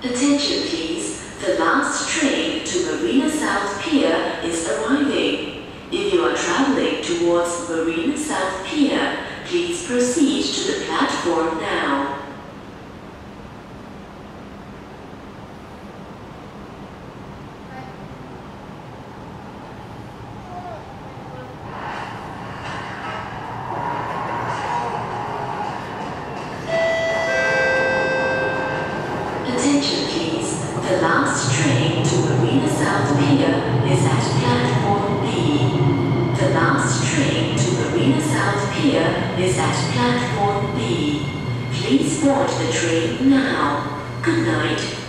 Attention please, the last train to Marina South Pier is arriving. If you are traveling towards Marina South Pier, please proceed to the platform now. The last train to Marina South Pier is at platform B. The last train to Marina South Pier is at platform B. Please board the train now. Good night.